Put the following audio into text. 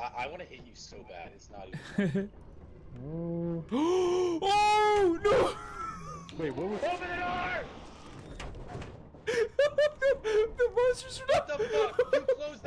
I, I want to hit you so bad. It's not even. Oh. oh no! Wait, what was? Open the door! the, the monsters are What not. the fuck?